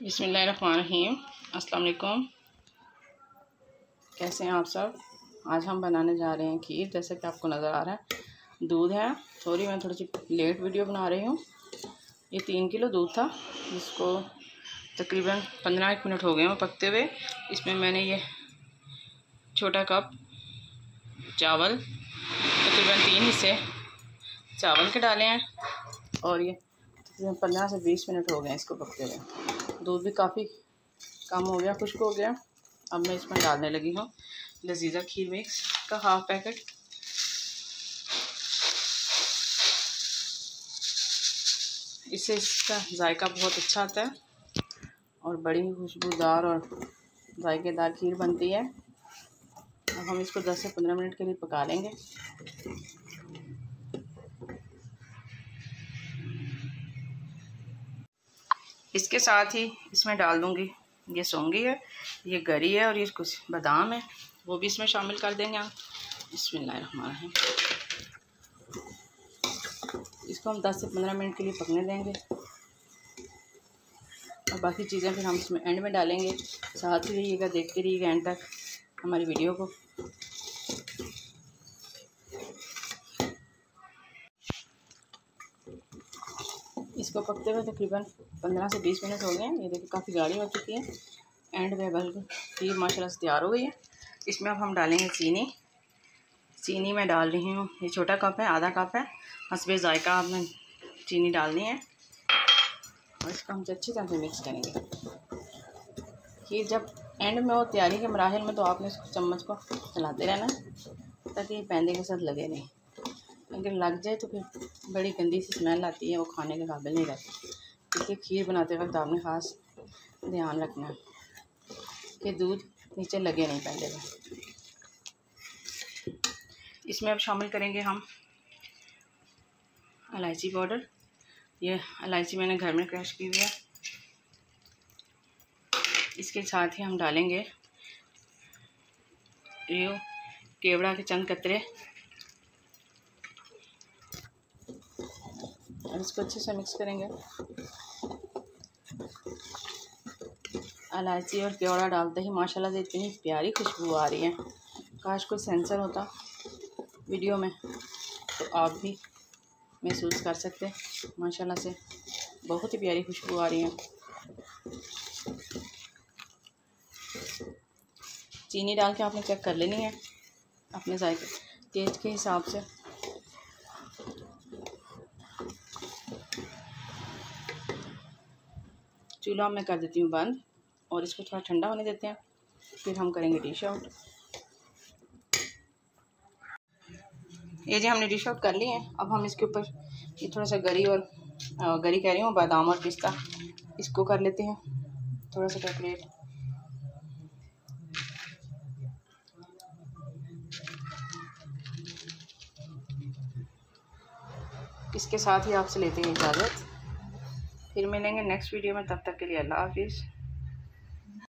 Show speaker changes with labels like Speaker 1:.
Speaker 1: बिसमीम अस्सलाम कैसे हैं आप सब? आज हम बनाने जा रहे हैं खीर, जैसे कि आपको नज़र आ रहा है। दूध है। सॉरी, मैं थोड़ी सी लेट वीडियो बना रही हूँ। ये तीन किलो दूध था, जिसको तकरीबन पंद्रह एक मिनट हो गए हैं पकते हुए। इसमें मैंने ये छोटा कप चावल, तकरीबन तीन हिस्से चावल के डाले हैं। और ये पंद्रह से बीस मिनट हो गए हैं इसको पकते हुए। दूध भी काफ़ी कम हो गया, खुश्क हो गया। अब मैं इसमें डालने लगी हूँ लजीज़ा खीर मिक्स का हाफ़ पैकेट इससे इसका जायका बहुत अच्छा आता है और बड़ी खुशबूदार और जायकेदार खीर बनती है। अब हम इसको 10 से 15 मिनट के लिए पका लेंगे। इसके साथ ही इसमें डाल दूँगी। ये सोंगी है, ये गरी है और ये कुछ बादाम है। वो भी इसमें शामिल कर देंगे आप। बिस्मिल्लाह इसको हम 10 से 15 मिनट के लिए पकने देंगे। और बाकी चीज़ें फिर हम इसमें एंड में डालेंगे। साथ ही रहिएगा, देखते रहिएगा एंड तक हमारी वीडियो को। इसको पकते हुए तकरीबन पंद्रह से बीस मिनट हो गए हैं। ये देखिए, काफ़ी गाढ़ी हो चुकी है। एंड में बल्कि खीर माशाल्लाह से तैयार हो गई है। इसमें अब हम डालेंगे चीनी। चीनी मैं डाल रही हूँ। ये छोटा कप है, आधा कप है। हंसबे ज़ायका आपने चीनी डालनी है। और इसको हम अच्छी तरह से मिक्स करेंगे। खीर जब एंड में हो तैयारी के मराहल में तो आपने इसको चम्मच को चलाते रहना, ताकि पैंदे के साथ लगे नहीं। अगर लग जाए तो फिर बड़ी गंदी सी स्मेल आती है, वो खाने के काबिल नहीं रहती इसलिए खीर बनाते वक्त आपने ख़ास ध्यान रखना है कि दूध नीचे लगे नहीं पहले में इसमें अब शामिल करेंगे हम इलायची पाउडर। ये इलायची मैंने घर में क्रश की हुई है। इसके साथ ही हम डालेंगे ये केवड़ा के चंद कतरे। और इसको अच्छे से मिक्स करेंगे। इलायची और केवड़ा डालते ही माशाल्लाह से इतनी प्यारी खुशबू आ रही है। काश कोई सेंसर होता वीडियो में तो आप भी महसूस कर सकते। माशाल्लाह से बहुत ही प्यारी खुशबू आ रही है। चीनी डाल के आपने चेक कर लेनी है अपने टेस्ट के हिसाब से। चूल्हा मैं कर देती हूँ बंद और इसको थोड़ा ठंडा होने देते हैं। फिर हम करेंगे डिश आउट। ये जी हमने डिश आउट कर ली है। अब हम इसके ऊपर ये थोड़ा सा गरी और गरी कह रही हूँ, बादाम और पिस्ता इसको कर लेते हैं। थोड़ा सा डेकोरेट इसके साथ ही आपसे लेते हैं इजाज़त। फिर मिलेंगे नेक्स्ट वीडियो में तब तक के लिए अल्लाह हाफिज़।